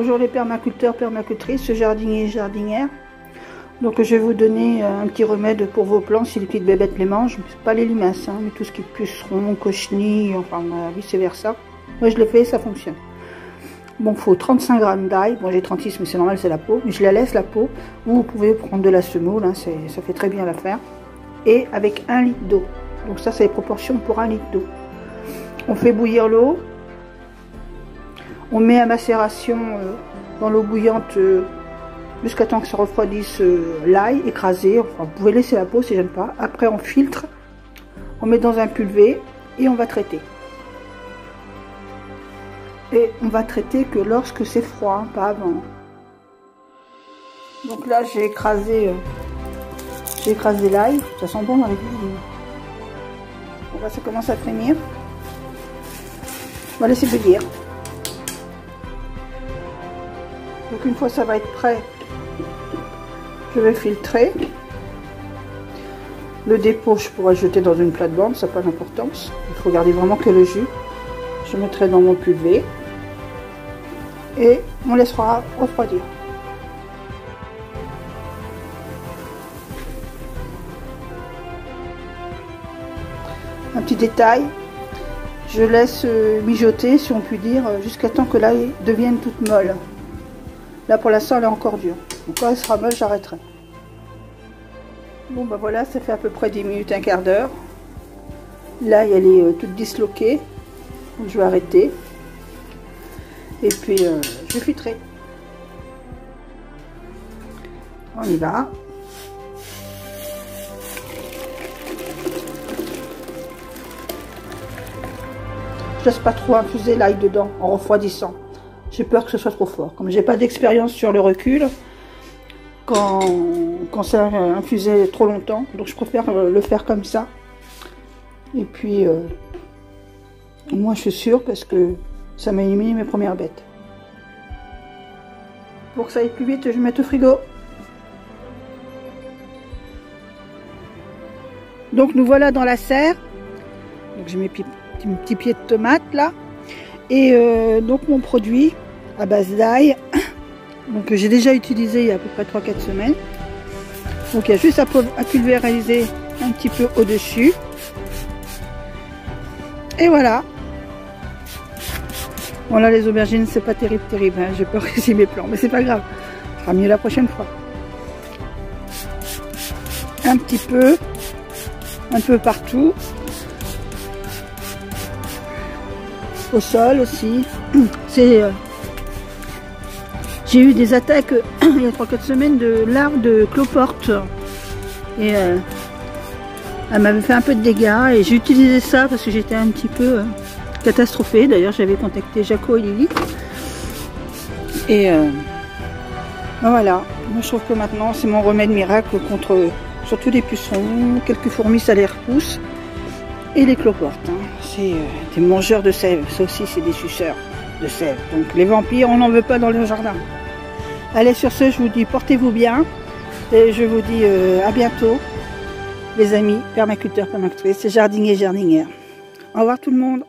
Bonjour les permaculteurs, permacultrices, jardiniers et jardinières. Donc je vais vous donner euh, un petit remède pour vos plantes si les petites bébêtes les mangent. Pas les limaces, hein, mais tout ce qui est puceron, cochenille, enfin vice versa. Moi je le fais, ça fonctionne. Bon, il faut 35 grammes d'ail. Bon, j'ai 36, mais c'est normal, c'est la peau. Je la laisse la peau. Ou vous pouvez prendre de la semoule, hein, ça fait très bien l'affaire. Et avec un litre d'eau. Donc ça, c'est les proportions pour un litre d'eau. On fait bouillir l'eau. On met à macération euh, dans l'eau bouillante euh, jusqu'à temps que ça refroidisse euh, l'ail écrasé. Enfin, vous pouvez laisser la peau si j'aime pas. Après, on filtre. On met dans un pulvé et on va traiter. Et on va traiter que lorsque c'est froid, pas avant. Donc là, j'ai écrasé, j'ai écrasé l'ail. Ça sent bon dans les cuisines. Bon, ça commence à frémir. On va laisser bouillir. Donc une fois ça va être prêt, je vais filtrer. Le dépôt, je pourrais jeter dans une plate-bande, ça n'a pas d'importance. Il faut garder vraiment que le jus. Je mettrai dans mon pulvé et on laissera refroidir. Un petit détail, je laisse mijoter, si on peut dire, jusqu'à temps que l'ail devienne toute molle. Là, pour l'instant, elle est encore dure. Donc quand elle sera molle, j'arrêterai. Bon, ben voilà, ça fait à peu près 10 minutes, un quart d'heure. Là, elle est euh, toute disloquée. Donc, je vais arrêter. Et puis, euh, je filtrer. On y va. Je laisse pas trop infuser l'ail dedans en refroidissant. J'ai peur que ce soit trop fort. Comme j'ai pas d'expérience sur le recul, quand, ça infusé trop longtemps, donc je préfère euh, le faire comme ça. Et puis, euh, moi je suis sûre parce que ça m'a éliminé mes premières bêtes. Pour que ça aille plus vite, je vais mettre au frigo. Donc nous voilà dans la serre. Donc j'ai mes petits pieds de tomate là. Et euh, donc mon produit à base d'ail, donc j'ai déjà utilisé il y a à peu près 3-4 semaines. Donc il y a juste à, pulvériser un petit peu au-dessus. Et voilà. Bon là les aubergines c'est pas terrible terrible, hein. j'ai peur que c'est mes plans, mais c'est pas grave. Ce sera mieux la prochaine fois. Un petit peu, un peu partout. Au sol aussi. Euh, j'ai eu des attaques il y a 3-4 semaines de larves de cloporte. Et euh, elle m'avait fait un peu de dégâts et j'ai utilisé ça parce que j'étais un petit peu euh, catastrophée. D'ailleurs j'avais contacté Jaco et Lily. Et ben voilà, moi je trouve que maintenant c'est mon remède miracle contre surtout les pucerons, quelques fourmis ça les repousse et les cloportes. Hein. C'est euh, des mangeurs de sève. Ça aussi, c'est des suceurs de sève. Donc les vampires, on n'en veut pas dans le jardin. Allez, sur ce, je vous dis portez-vous bien. Et je vous dis euh, à bientôt, les amis, permaculteurs, permacultrices, jardiniers, jardinières. Au revoir tout le monde.